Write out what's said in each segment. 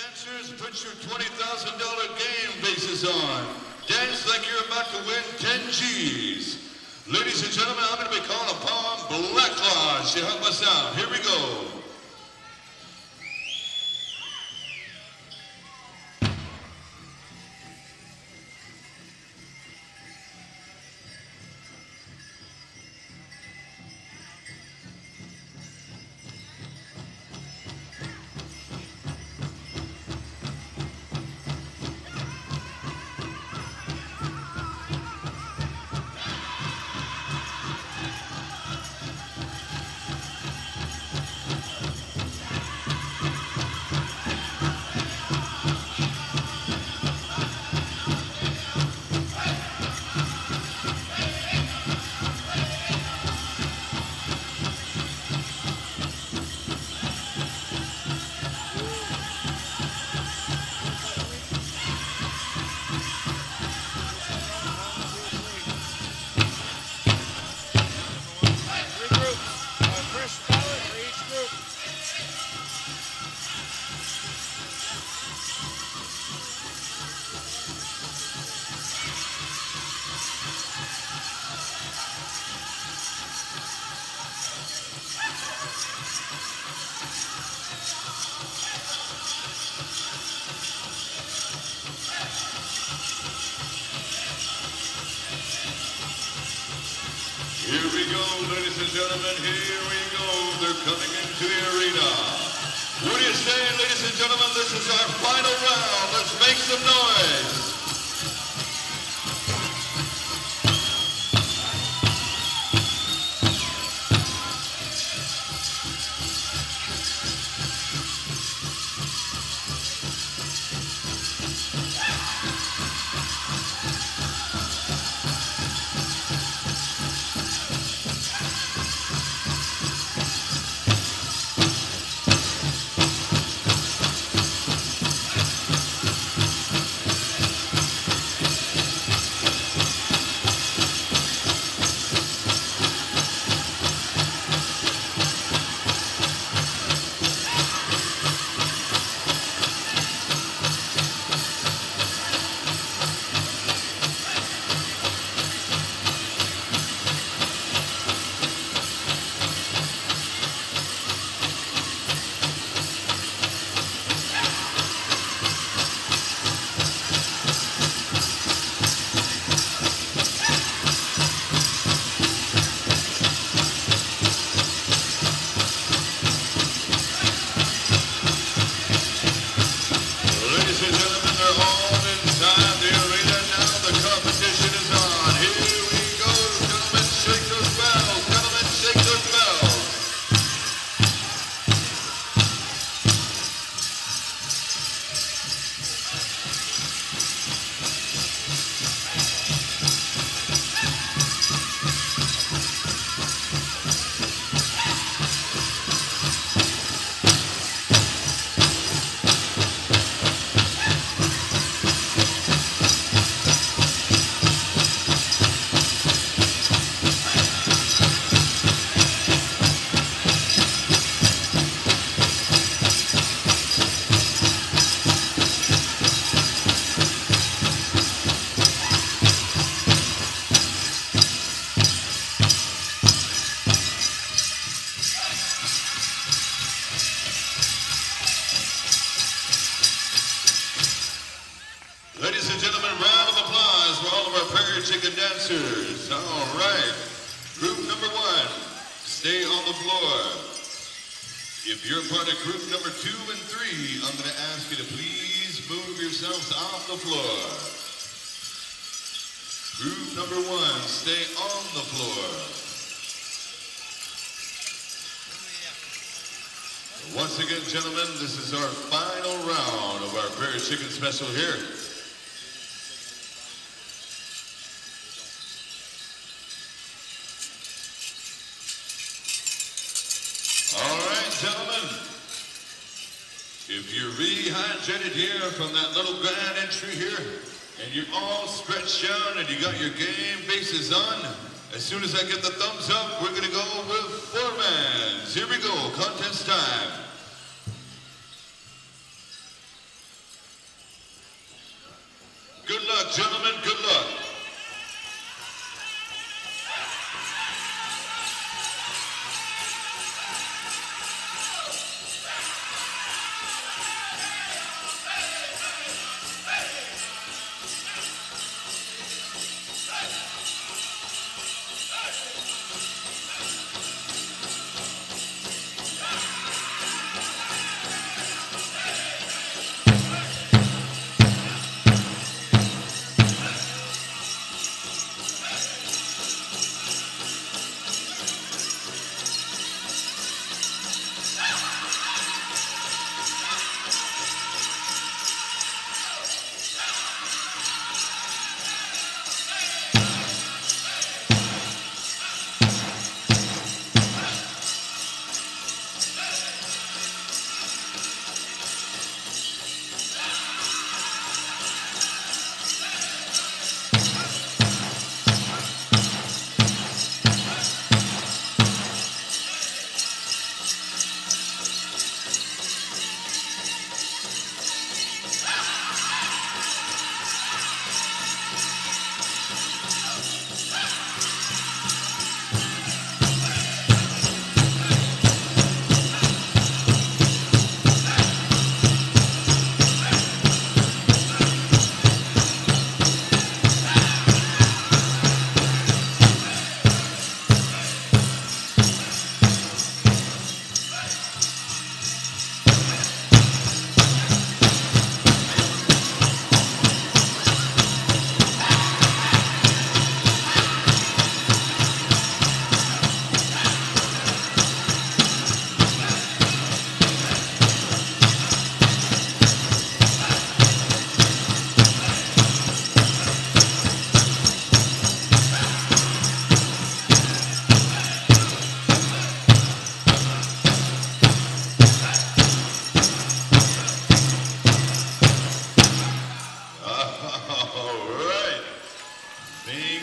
dancers, put your $20,000 game faces on. Dance like you're about to win 10 G's. Ladies and gentlemen, I'm going to be calling upon Black Lodge to help us out. Here we go. Here we go, ladies and gentlemen. Here we go. They're coming into the arena. What do you say, ladies and gentlemen? This is our final round. Let's make some noise. And you got your game faces on, as soon as I get the thumbs up, we're gonna go with four mans. Here we go, contest time.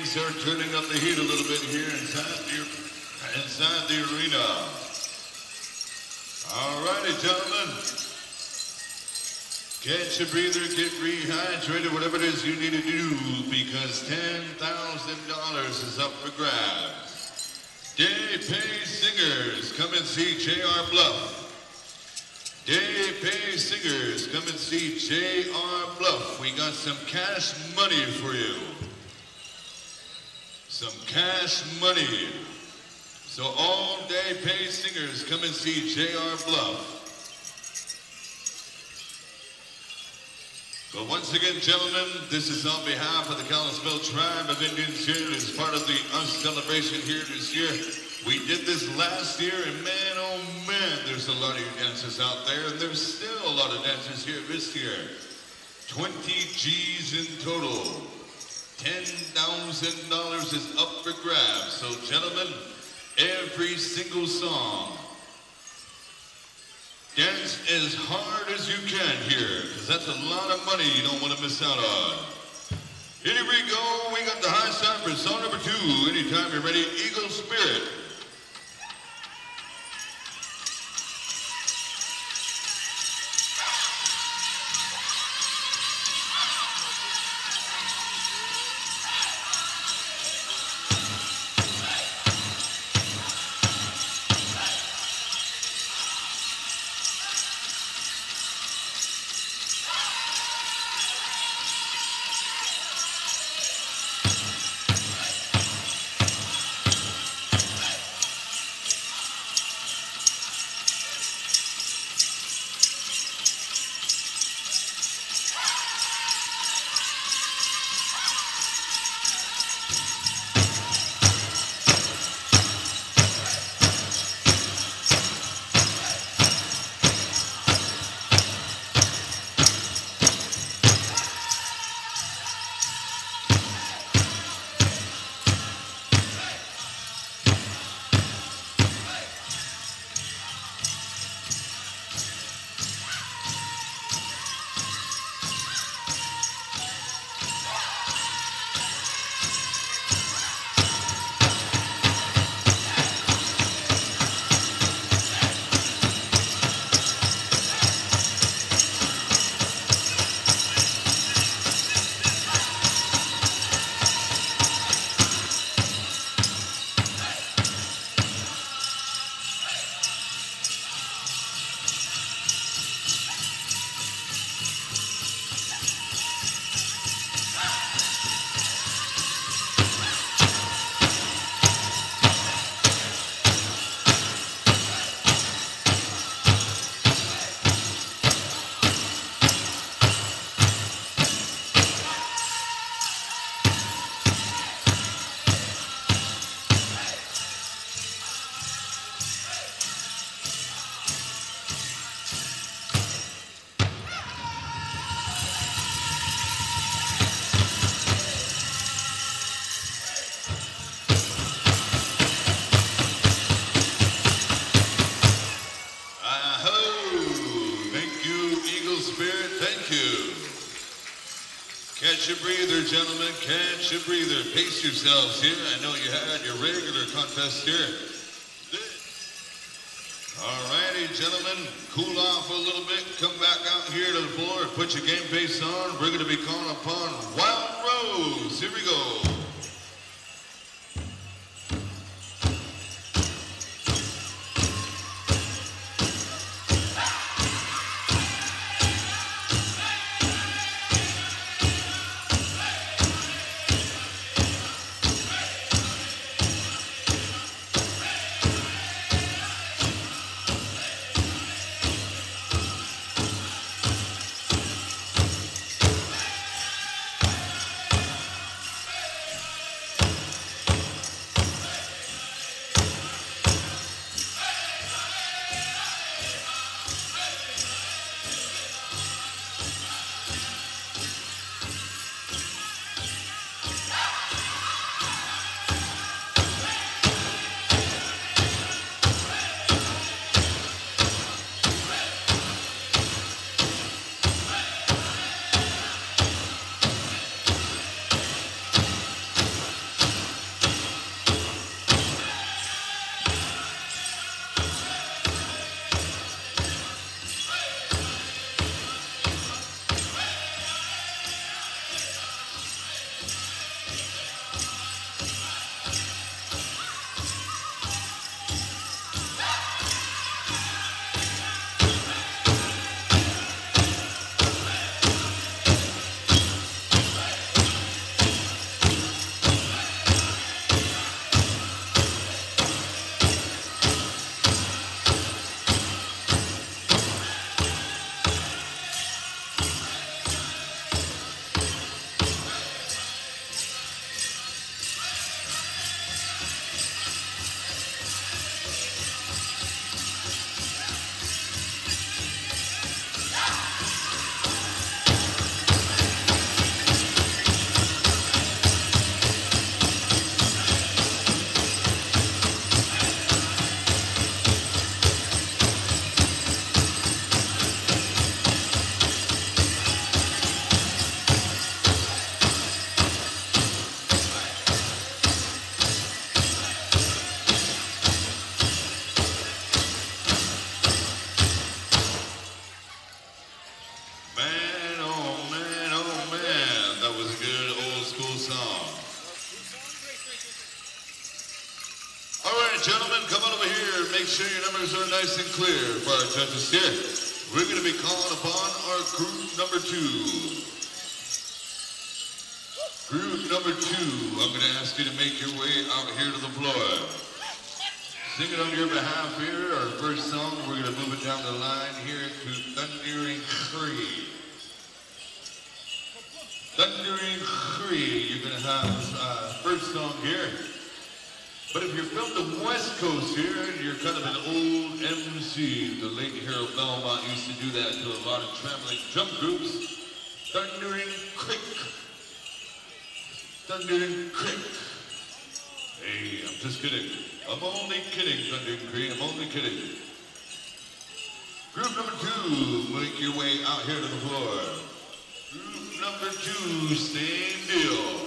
Things are turning up the heat a little bit here inside the, inside the arena. All righty, gentlemen. Catch a breather, get rehydrated, whatever it is you need to do, because $10,000 is up for grabs. Day Pay Singers, come and see J.R. Bluff. Day Pay Singers, come and see J.R. Bluff. We got some cash money for you. Some cash money. So all Day Pay Singers, come and see J.R. Bluff. But once again, gentlemen, this is on behalf of the Kalispel Tribe of Indians here as part of the Usk celebration here this year. We did this last year, and man, oh man, there's a lot of you dancers out there, and there's still a lot of dancers here this year. 20 G's in total. $10,000 is up for grabs. So, gentlemen, every single song, dance as hard as you can here, because that's a lot of money you don't want to miss out on. Here we go. We got the high side for song number two. Anytime you're ready, Eagle Spirit. Catch your breather, gentlemen. Catch your breather. Pace yourselves here. I know you had your regular contest here. All righty, gentlemen. Cool off a little bit. Come back out here to the floor. Put your game face on. We're going to be calling upon Wild Rose. Here we go. For our. We're going to be calling upon our group number two. Group number two, I'm going to ask you to make your way out here to the floor. Sing it on your behalf here, our first song, we're going to move it down the line here to Thundering Cree. Thundering Cree, you're going to have uh, first song here. But if you're from the West Coast here and you're kind of an old MC, the late Harold Belmont used to do that to a lot of traveling jump groups. Thundering Creek. Thundering Creek. Hey, I'm just kidding. I'm only kidding, Thundering Creek. I'm only kidding. Group number two, make your way out here to the floor. Group number two, same deal.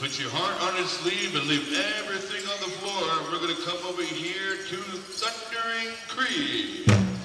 Put your heart on its sleeve and leave everything on the floor. We're going to come over here to Thundering Creek.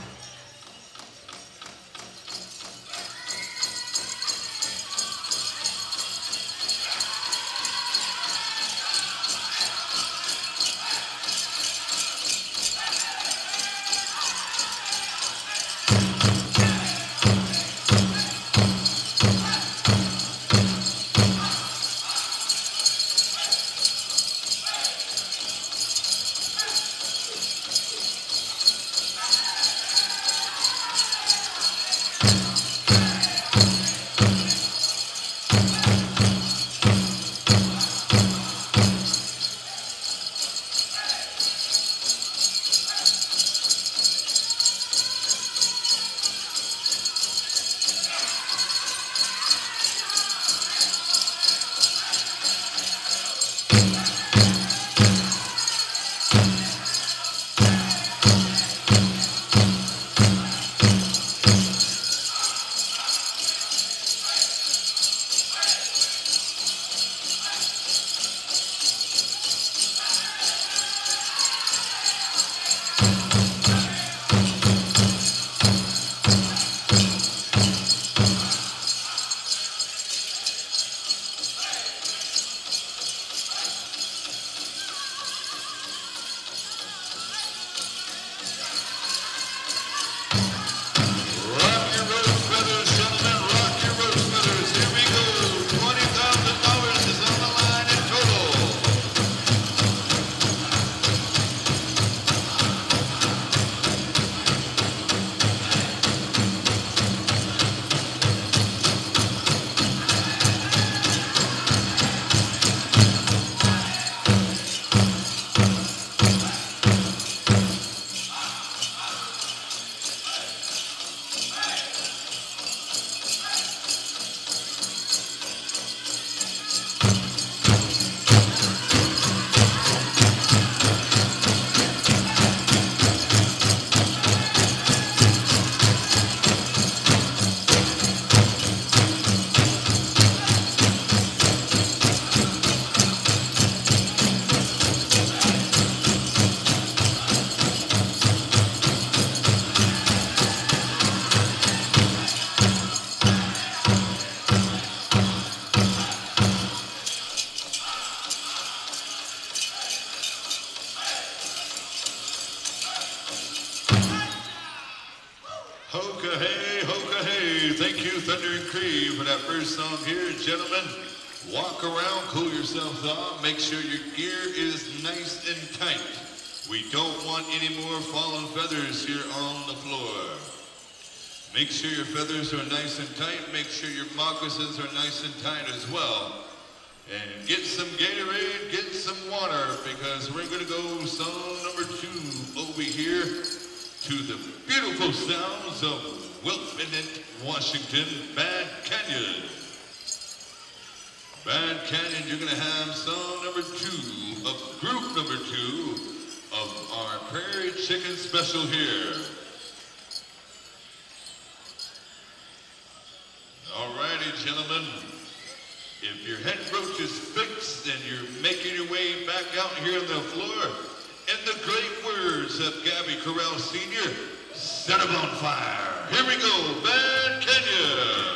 Sure your gear is nice and tight. We don't want any more fallen feathers here on the floor. Make sure your feathers are nice and tight. Make sure your moccasins are nice and tight as well. And get some Gatorade, get some water, because we're going to go song number two over here to the beautiful sounds of Wellpinit, Washington, Bad Canyon. Bad Canyon, you're going to have song Prairie Chicken Special here. All righty, gentlemen. If your head roach is fixed and you're making your way back out here on the floor, in the great words of Gabby Corral Sr., set them on fire. Here we go, Bad Canyon.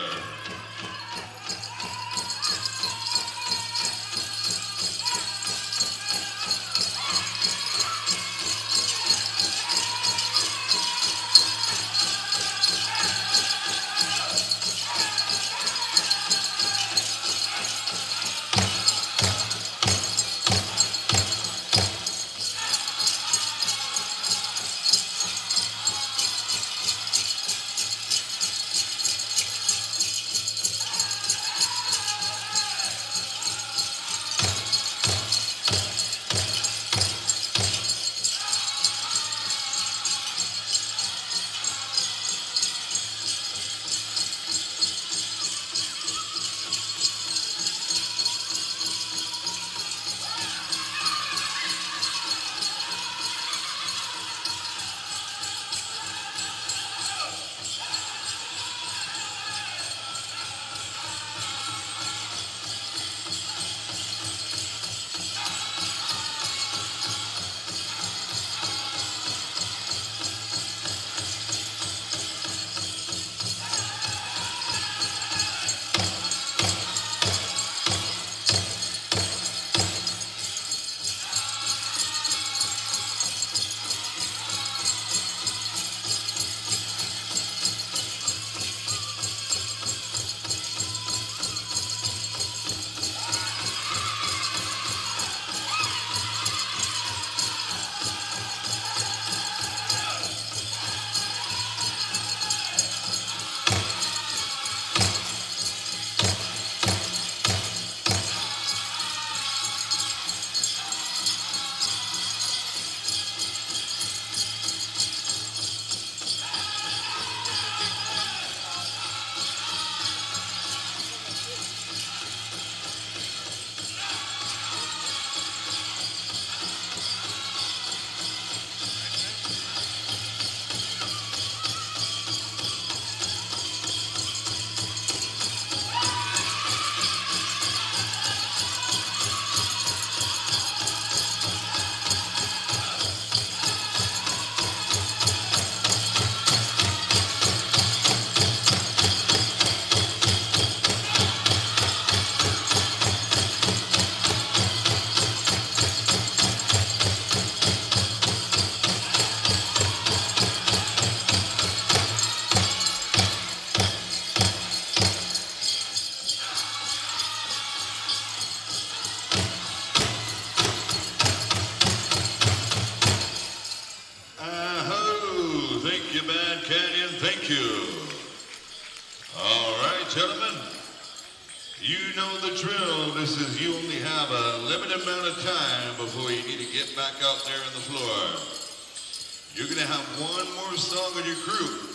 Group,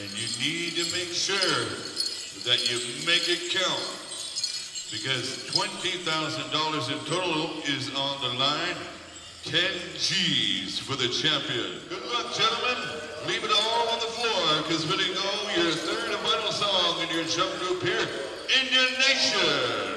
and you need to make sure that you make it count. Because $20,000 in total is on the line. 10 G's for the champion. Good luck, gentlemen. Leave it all on the floor because to go your third and final song in your jump group here, Indian Nation.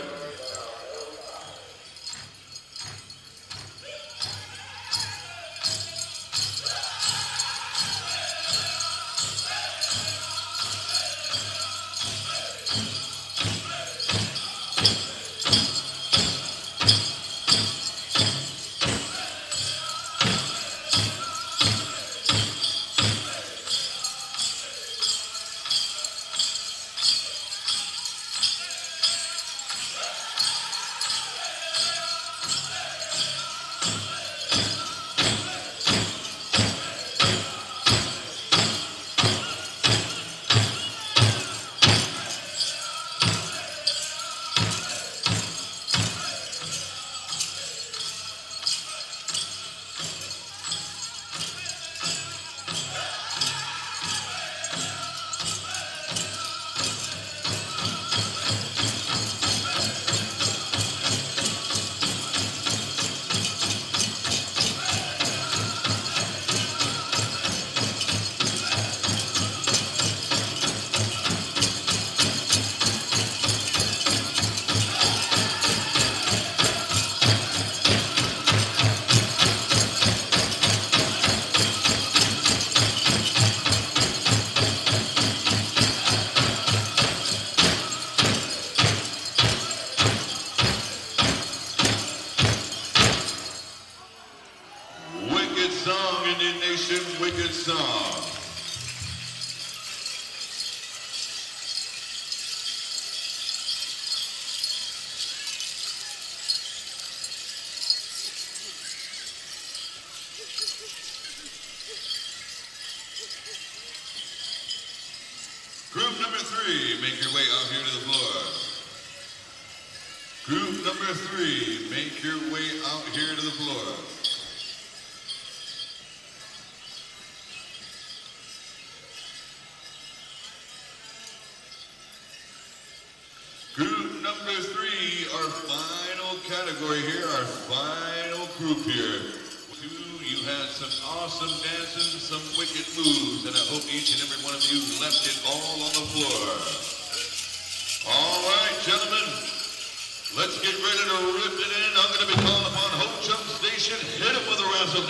Number three, our final category here, our final group here. Two, you had some awesome dancing, some wicked moves, and I hope each and every one of you left it all on the floor. All right, gentlemen, let's get ready to rip it in. I'm going to be calling upon Ho Chunk Station. Hit it with a razzle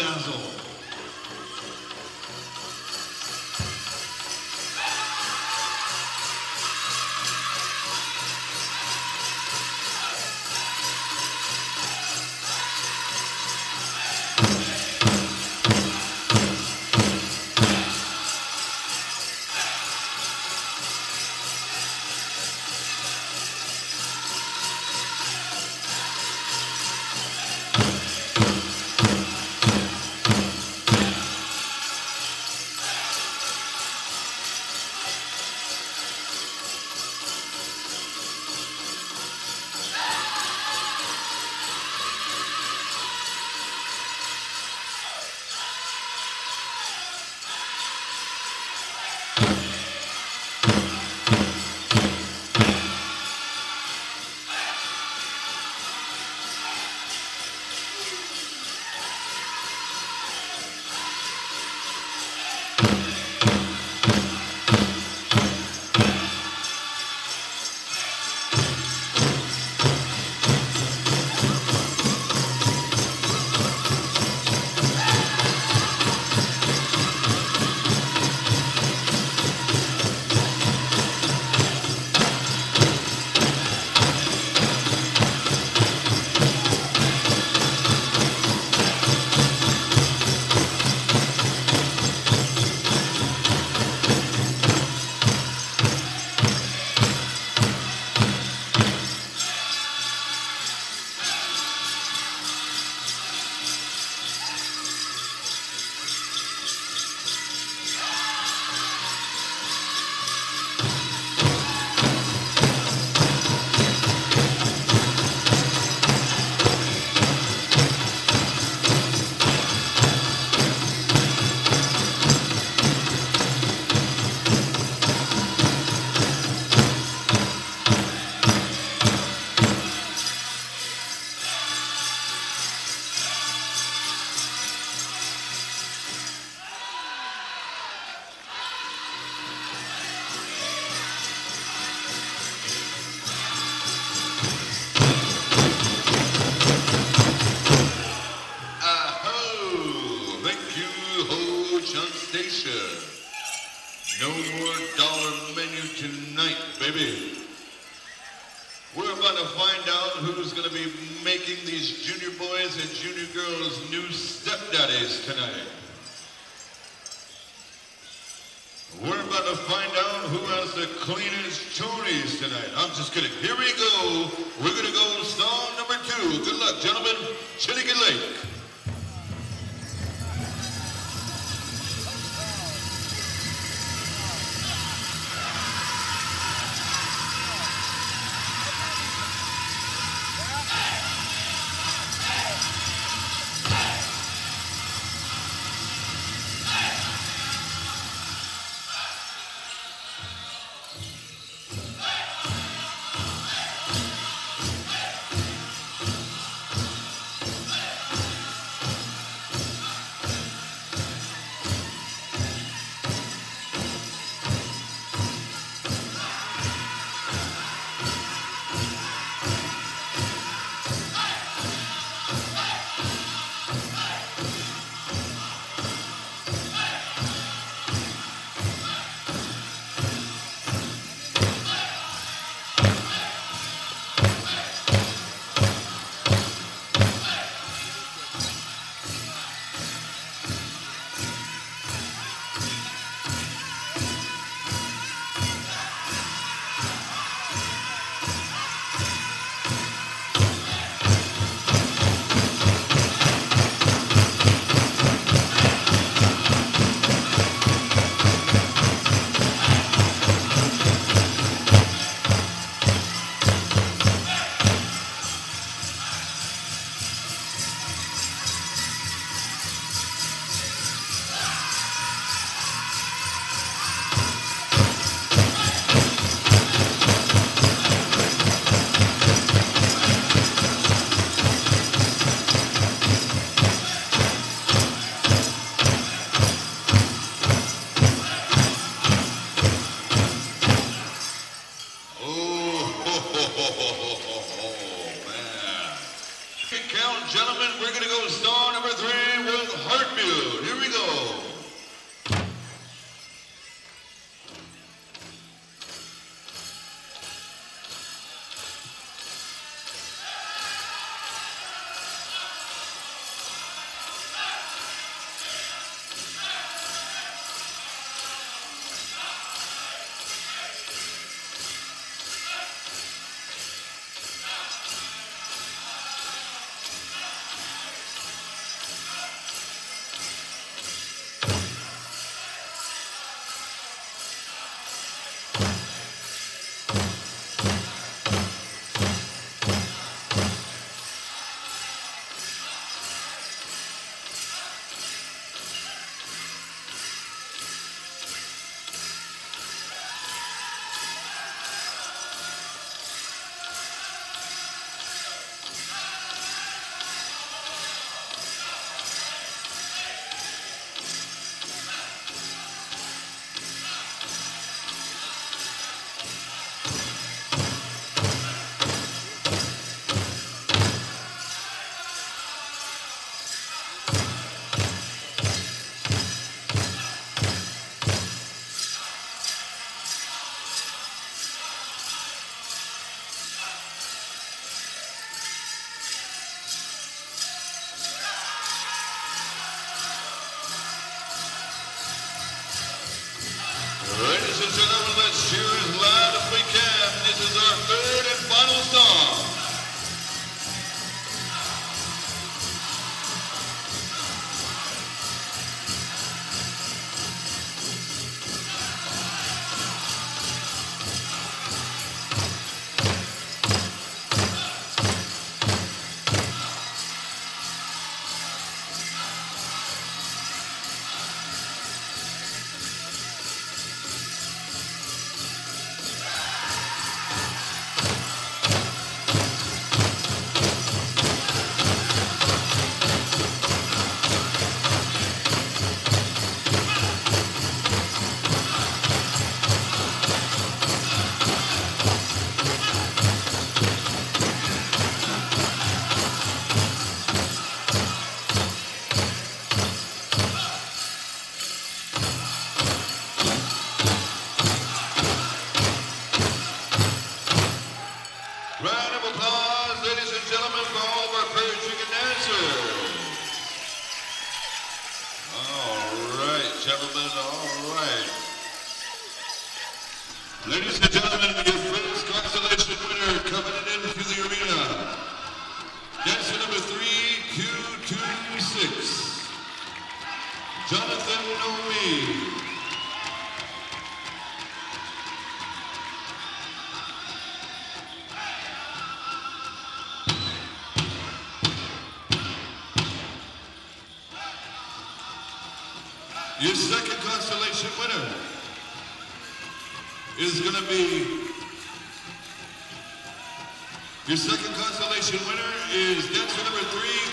to be your second consolation winner is dancer number three,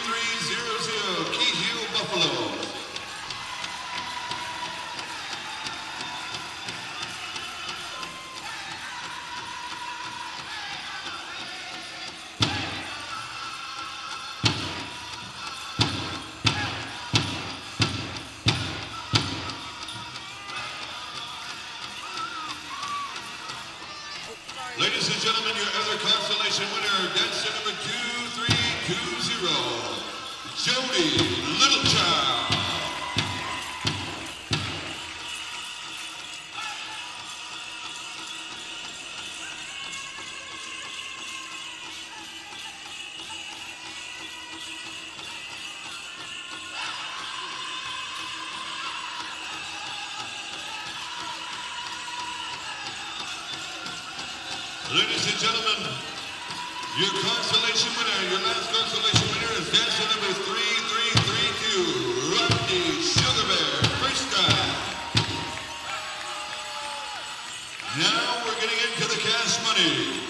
Ladies and gentlemen, your consolation winner, your last consolation winner is dancer number 3332, Rodney Sugarbear, first time. Now we're getting into the cash money.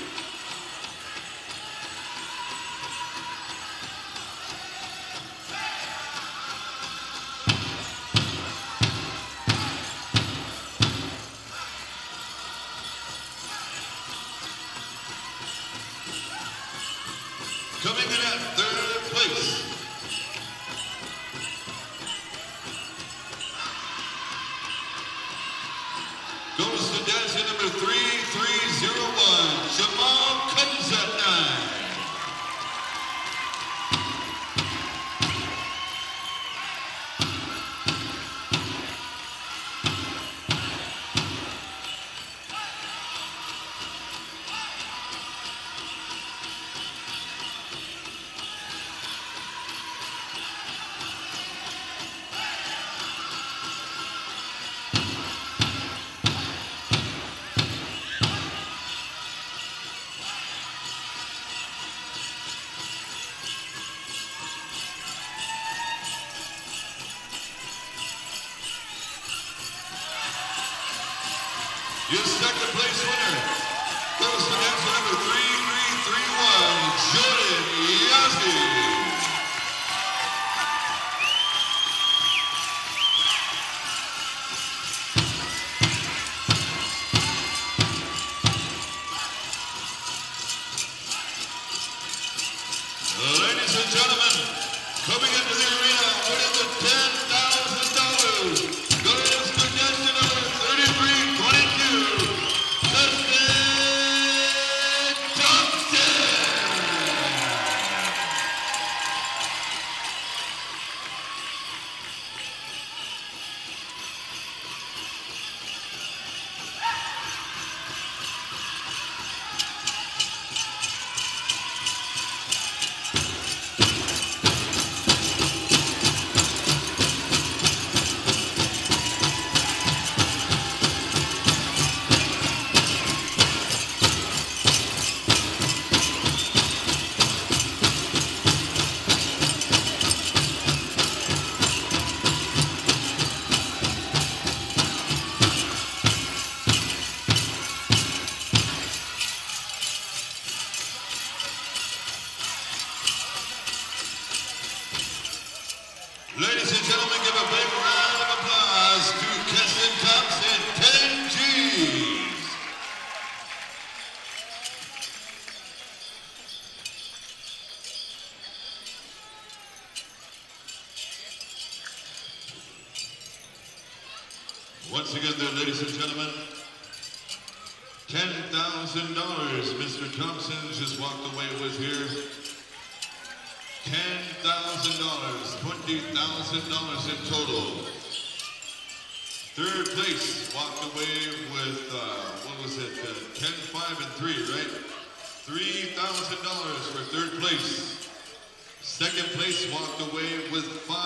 Second place walked away with $5,000.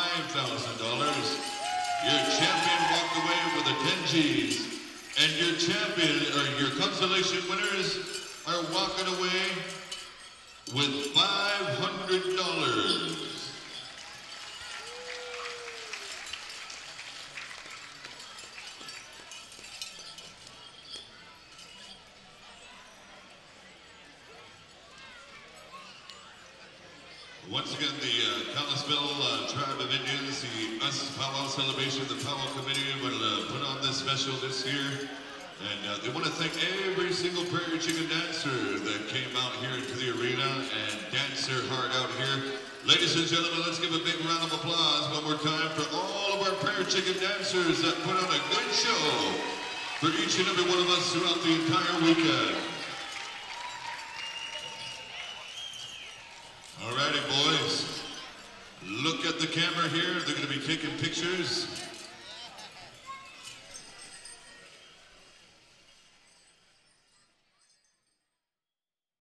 Your champion walked away with a 10 G's. And your champion, or your consolation winners, are walking away with $500. special this year. And uh, they want to thank every single Prairie Chicken dancer that came out here into the arena and danced their heart out here. Ladies and gentlemen, let's give a big round of applause one more time for all of our Prairie Chicken dancers that put on a good show for each and every one of us throughout the entire weekend. Alrighty, boys. Look at the camera here. They're going to be taking pictures.